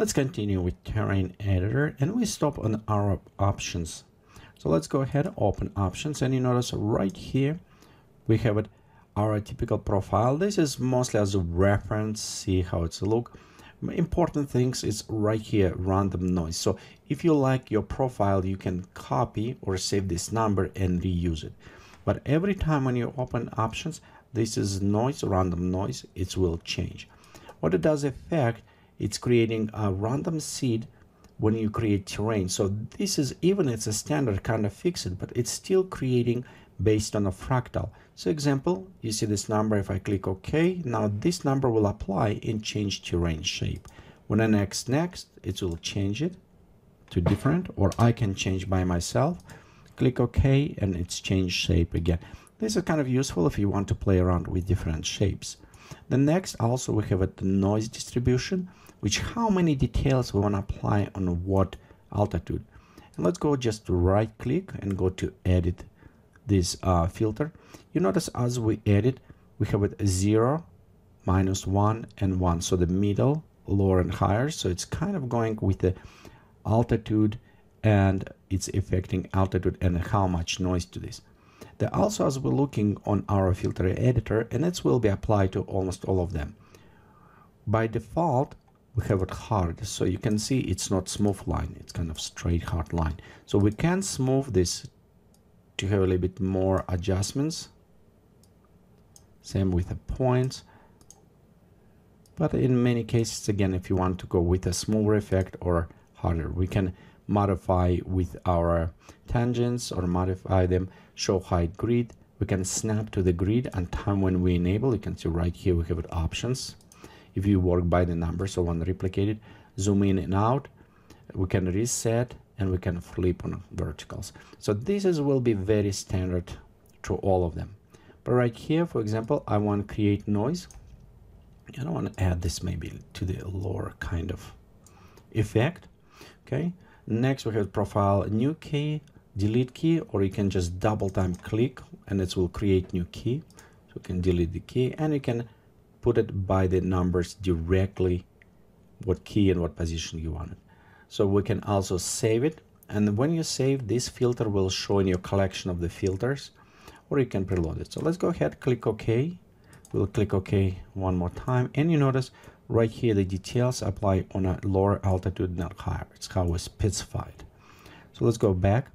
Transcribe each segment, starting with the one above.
Let's continue with terrain editor and we stop on our options. So let's go ahead, open options and you notice right here, we have it, our typical profile. This is mostly as a reference, see how it's look. Important things is right here, random noise. So if you like your profile, you can copy or save this number and reuse it. But every time when you open options, this is noise, random noise, it will change. What it does affect, it's creating a random seed when you create terrain. So this is, even it's a standard kind of fixed, but it's still creating based on a fractal. So example, you see this number, if I click OK, now this number will apply and change terrain shape. When I next next, it will change it to different, or I can change by myself. Click OK and it's changed shape again. This is kind of useful if you want to play around with different shapes. The next also we have a noise distribution, which how many details we want to apply on what altitude. And let's go just right click and go to edit this uh, filter. You notice as we edit, we have it 0, minus 1, and 1. So the middle, lower and higher. So it's kind of going with the altitude and it's affecting altitude and how much noise to this. Also as we're looking on our filter editor and it will be applied to almost all of them. By default, we have it hard. So you can see it's not smooth line. It's kind of straight hard line. So we can smooth this to have a little bit more adjustments. Same with the points. But in many cases, again, if you want to go with a smoother effect or harder, we can modify with our tangents or modify them, show height grid. We can snap to the grid and time when we enable, you can see right here we have options. If you work by the numbers, so when replicated, zoom in and out, we can reset and we can flip on verticals. So this is will be very standard to all of them. But right here, for example, I want to create noise. And I want to add this maybe to the lower kind of effect. Okay, Next we have profile new key, delete key, or you can just double time click and it will create new key. So you can delete the key and you can put it by the numbers directly what key and what position you want it. So we can also save it. And when you save, this filter will show in your collection of the filters, or you can preload it. So let's go ahead, click OK. We'll click OK one more time. And you notice right here the details apply on a lower altitude not higher. It's how we specified. So let's go back.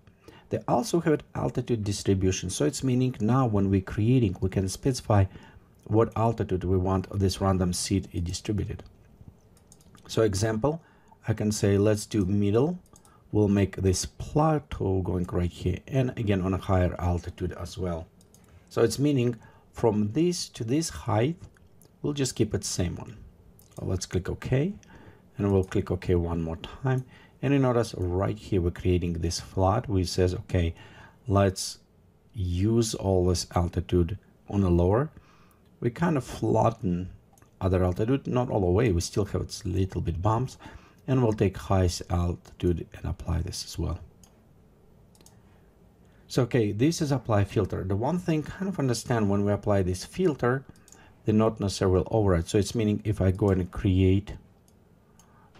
They also have an altitude distribution. So it's meaning now when we're creating we can specify what altitude we want this random seed is distributed. So example I can say let's do middle. We'll make this plateau going right here and again on a higher altitude as well. So it's meaning from this to this height we'll just keep it same one let's click OK and we'll click OK one more time. And you notice right here, we're creating this flat which says, okay, let's use all this altitude on a lower. We kind of flatten other altitude, not all the way. We still have its little bit bumps and we'll take highest altitude and apply this as well. So, okay, this is apply filter. The one thing kind of understand when we apply this filter, the not necessarily override. So it's meaning if I go and create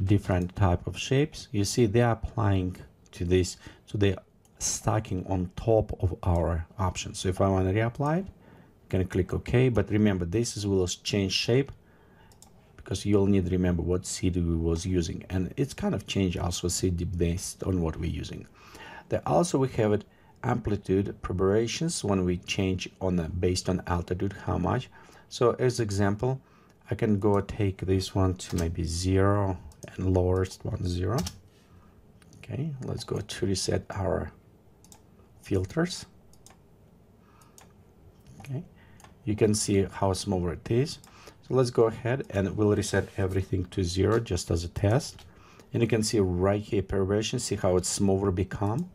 different type of shapes, you see they're applying to this. So they're stacking on top of our options. So if I want to reapply it, I can click OK. But remember, this is will change shape because you'll need to remember what seed we was using. And it's kind of change also seed based on what we're using. There also we have it amplitude preparations when we change on the based on altitude how much so as example, I can go take this one to maybe zero and lowest one zero. Okay, let's go to reset our filters. Okay, you can see how small it is. So let's go ahead and we'll reset everything to zero just as a test. And you can see right here perversion, see how it's smoother become.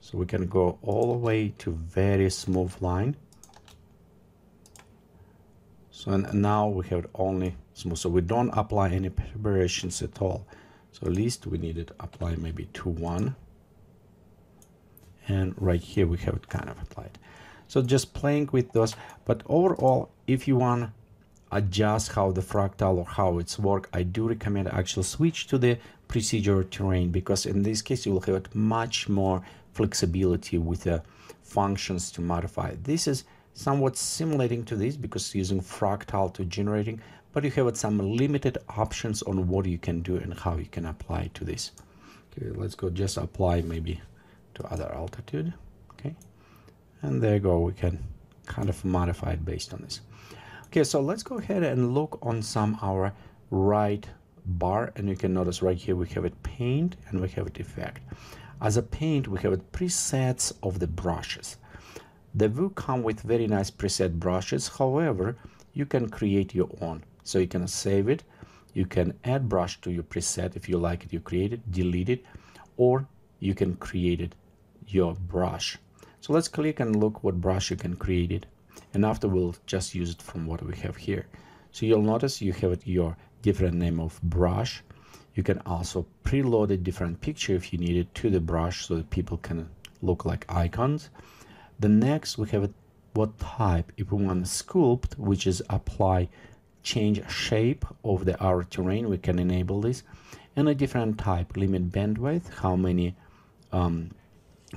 So we can go all the way to very smooth line. So and now we have only smooth. So we don't apply any preparations at all. So at least we need to apply maybe 2, one. And right here we have it kind of applied. So just playing with those. But overall, if you want adjust how the fractal or how it's work, I do recommend actually switch to the procedure terrain because in this case you will have much more flexibility with the functions to modify. This is somewhat simulating to this because using fractal to generating, but you have some limited options on what you can do and how you can apply to this. Okay, let's go just apply maybe to other altitude. Okay, and there you go. We can kind of modify it based on this. Okay, so let's go ahead and look on some our right bar and you can notice right here we have it paint and we have it effect. As a paint we have it presets of the brushes. The will come with very nice preset brushes, however you can create your own. So you can save it, you can add brush to your preset. If you like it, you create it, delete it, or you can create it your brush. So let's click and look what brush you can create it. And after we'll just use it from what we have here. So you'll notice you have your different name of brush. You can also preload a different picture if you need it to the brush so that people can look like icons the next we have what type if we want to sculpt which is apply change shape of the our terrain we can enable this. And a different type limit bandwidth how many um,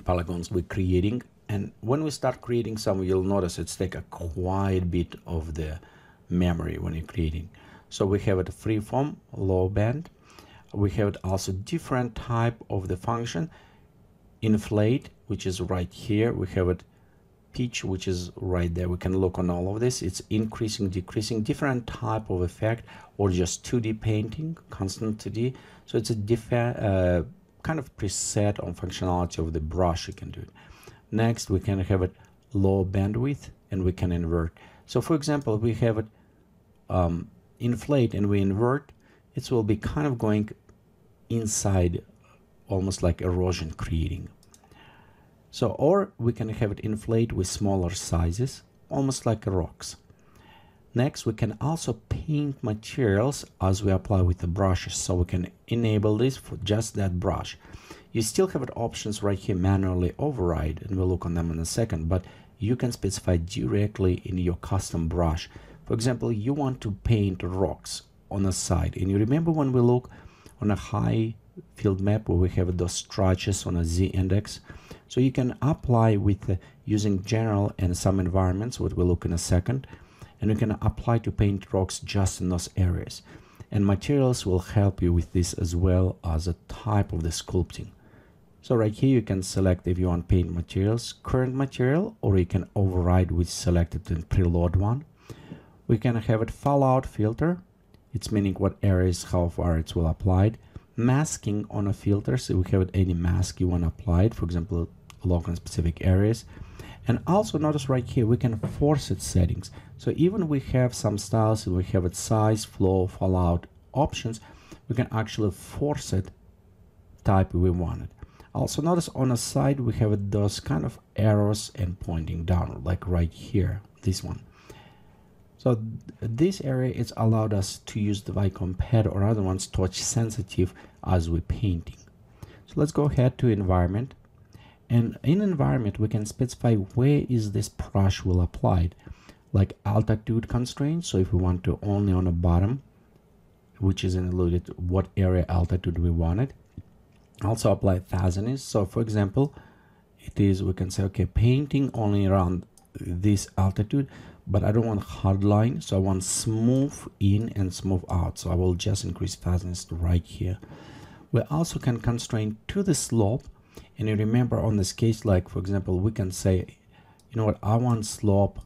polygons we're creating. And when we start creating some you'll notice it's take a quite bit of the memory when you're creating. So we have it freeform low band. We have also different type of the function inflate which is right here. We have it pinch which is right there. We can look on all of this. It's increasing decreasing different type of effect or just 2d painting constant 2d so it's a different uh, kind of preset on functionality of the brush you can do it. Next, we can have it low bandwidth and we can invert. So for example, we have it um, inflate and we invert, it will be kind of going inside almost like erosion creating. So, or we can have it inflate with smaller sizes, almost like rocks. Next, we can also paint materials as we apply with the brushes. So we can enable this for just that brush. You still have options right here manually override and we'll look on them in a second, but you can specify directly in your custom brush. For example, you want to paint rocks on the side and you remember when we look on a high field map where we have those stretches on a z index so you can apply with uh, using general and some environments what we'll look in a second and you can apply to paint rocks just in those areas and materials will help you with this as well as a type of the sculpting so right here you can select if you want paint materials, current material, or you can override which selected and preload one. We can have it fallout filter. It's meaning what areas, how far it will applied. Masking on a filter, so we have any mask you want applied, for example, local specific areas. And also notice right here, we can force it settings. So even we have some styles, we have it size, flow, fallout options, we can actually force it type we want it. Also notice on the side we have those kind of arrows and pointing down like right here, this one. So this area is allowed us to use the Wacom pad or other ones touch sensitive as we painting. So let's go ahead to environment. And in environment we can specify where is this brush will applied. Like altitude constraint so if we want to only on the bottom which is included what area altitude we want it also apply fuzziness so for example it is we can say okay painting only around this altitude but I don't want hard line so I want smooth in and smooth out. So I will just increase fuzziness right here. We also can constrain to the slope. And you remember on this case like for example we can say you know what I want slope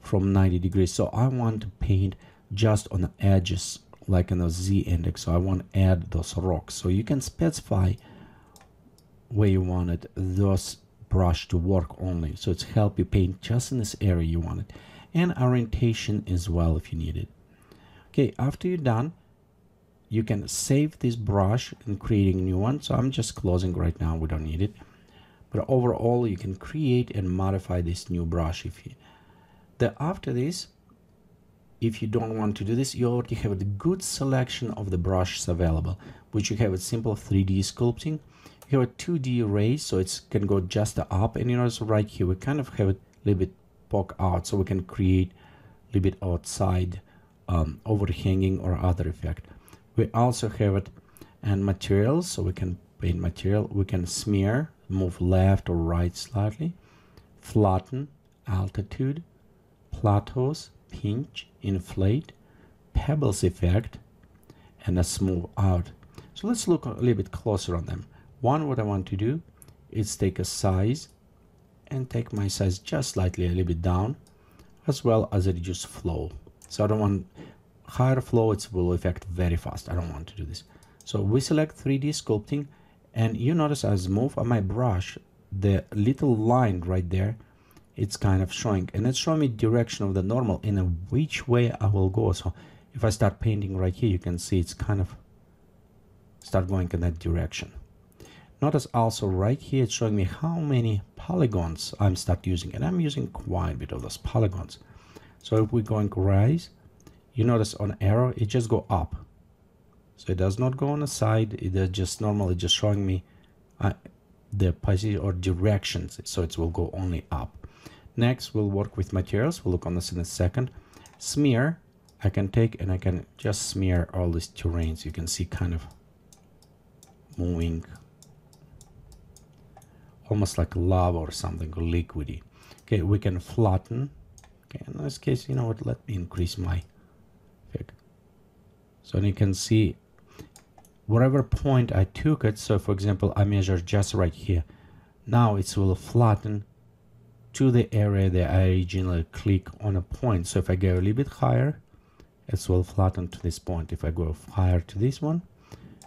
from 90 degrees. So I want to paint just on the edges like in the z index. So I want to add those rocks. So you can specify where you wanted those brush to work only. So it's help you paint just in this area you want it and orientation as well if you need it. Okay after you're done you can save this brush and creating a new one. So i'm just closing right now we don't need it. But overall you can create and modify this new brush if you the after this if you don't want to do this you already have a good selection of the brushes available which you have a simple 3d sculpting. You have a 2D raise, so it can go just up. And you notice right here, we kind of have a little bit poke out, so we can create a little bit outside um, overhanging or other effect. We also have it and materials, so we can paint material. We can smear, move left or right slightly, flatten, altitude, plateaus, pinch, inflate, pebbles effect, and a smooth out. So let's look a little bit closer on them. One, what I want to do is take a size and take my size just slightly a little bit down, as well as reduce flow. So I don't want higher flow, it will affect very fast. I don't want to do this. So we select 3D sculpting and you notice as move on my brush, the little line right there, it's kind of showing and it's showing me direction of the normal in which way I will go. So if I start painting right here, you can see it's kind of start going in that direction. Notice also right here, it's showing me how many polygons I'm start using and I'm using quite a bit of those polygons. So if we're going rise, you notice on arrow, it just go up. So it does not go on the side. It just normally just showing me uh, the position or directions. So it will go only up. Next, we'll work with materials. We'll look on this in a second. Smear, I can take and I can just smear all these terrains. You can see kind of moving almost like lava or something liquidy. Okay, we can flatten. Okay, in this case, you know what, let me increase my. So you can see whatever point I took it. So for example, I measure just right here. Now it will flatten to the area that I originally click on a point. So if I go a little bit higher, it will flatten to this point. If I go higher to this one,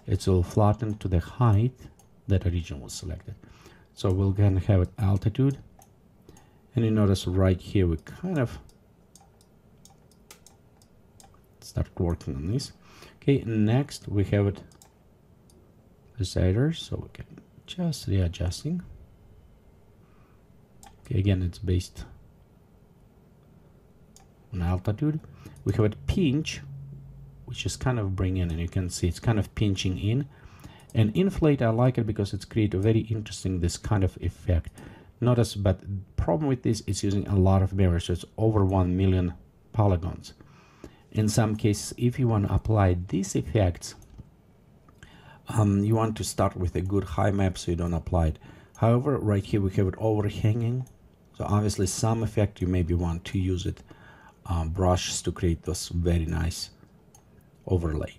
it will flatten to the height that region was selected. So going to have it altitude. And you notice right here, we kind of start working on this. Okay, next we have it deciders, so we can just readjusting. Okay, again, it's based on altitude. We have a pinch, which is kind of bringing in, and you can see it's kind of pinching in. And inflate, I like it because it's create a very interesting, this kind of effect. Notice, but problem with this is using a lot of memory, so it's over 1 million polygons. In some cases, if you want to apply these effects, um, you want to start with a good high map so you don't apply it. However, right here we have it overhanging. So obviously some effect you maybe want to use it um, brushes to create this very nice overlay.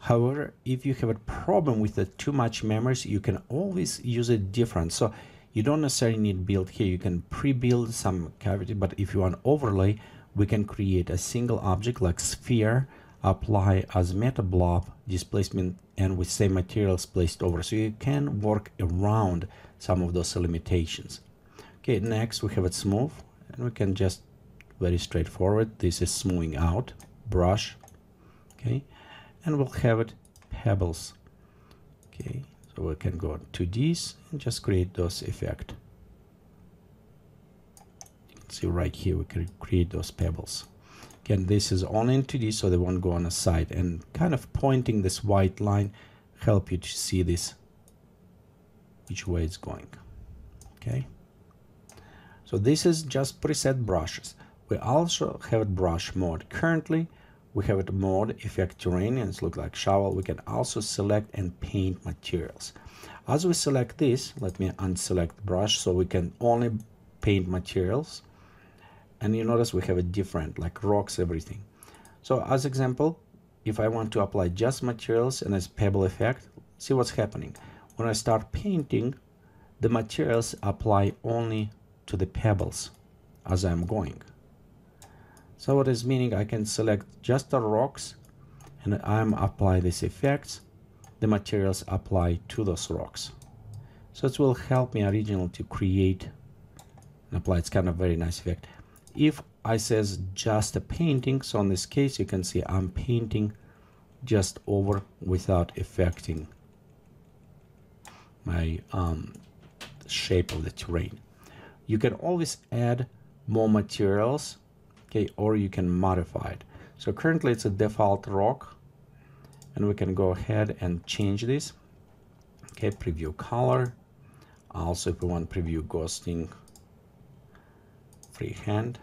However, if you have a problem with the too much memories, you can always use it different. So you don't necessarily need build here. You can pre-build some cavity, but if you want overlay, we can create a single object like sphere apply as meta blob displacement and with same materials placed over so you can work around some of those limitations okay next we have it smooth and we can just very straightforward this is smoothing out brush okay and we'll have it pebbles okay so we can go to these and just create those effect you can see right here we can create those pebbles Again, this is only in 2D, so they won't go on a side. And kind of pointing this white line help you to see this, which way it's going. Okay. So this is just preset brushes. We also have brush mode. Currently, we have it mode effect terrain and it looks like shovel. We can also select and paint materials. As we select this, let me unselect brush so we can only paint materials and you notice we have a different like rocks everything so as example if I want to apply just materials and as pebble effect see what's happening when I start painting the materials apply only to the pebbles as I'm going so what is meaning? I can select just the rocks and I'm apply these effects. The materials apply to those rocks. So it will help me originally to create and apply. It's kind of very nice effect. If I says just a painting so in this case you can see I'm painting just over without affecting my um, shape of the terrain. You can always add more materials okay or you can modify it so currently it's a default rock and we can go ahead and change this okay preview color also if we want preview ghosting freehand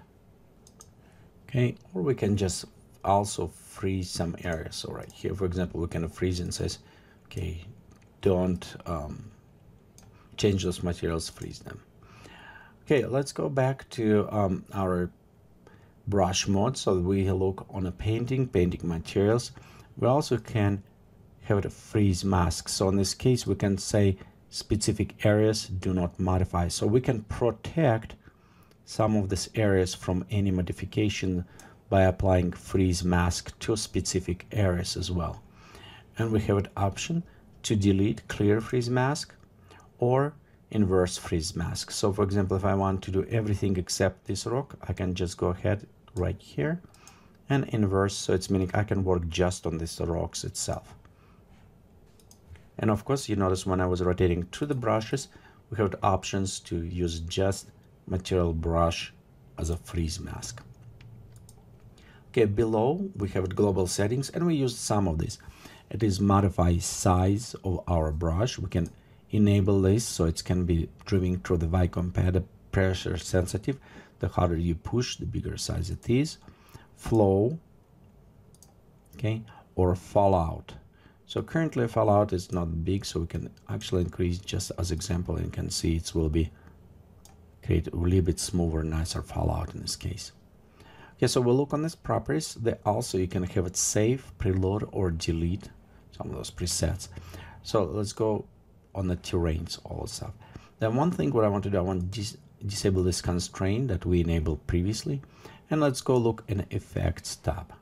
okay or we can just also freeze some areas. So right here, for example, we can freeze and says, okay, don't um, change those materials, freeze them. Okay, let's go back to um, our brush mode. So we look on a painting, painting materials. We also can have a freeze mask. So in this case, we can say specific areas do not modify. So we can protect some of these areas from any modification by applying freeze mask to specific areas as well. And we have an option to delete clear freeze mask or inverse freeze mask. So for example, if I want to do everything except this rock, I can just go ahead right here and inverse. So it's meaning I can work just on this rocks itself. And of course, you notice when I was rotating through the brushes, we have the options to use just material brush as a freeze mask. Okay, below we have global settings and we use some of these it is modify size of our brush we can enable this so it can be driven through the Wacom pad pressure sensitive the harder you push the bigger size it is flow okay or fallout so currently fallout is not big so we can actually increase just as example and can see it will be create a little bit smoother nicer fallout in this case okay so we'll look on these properties they also you can have it save preload or delete some of those presets. So let's go on the terrains, all the stuff. Then one thing what I want to do, I want to disable this constraint that we enabled previously. And let's go look in effects tab.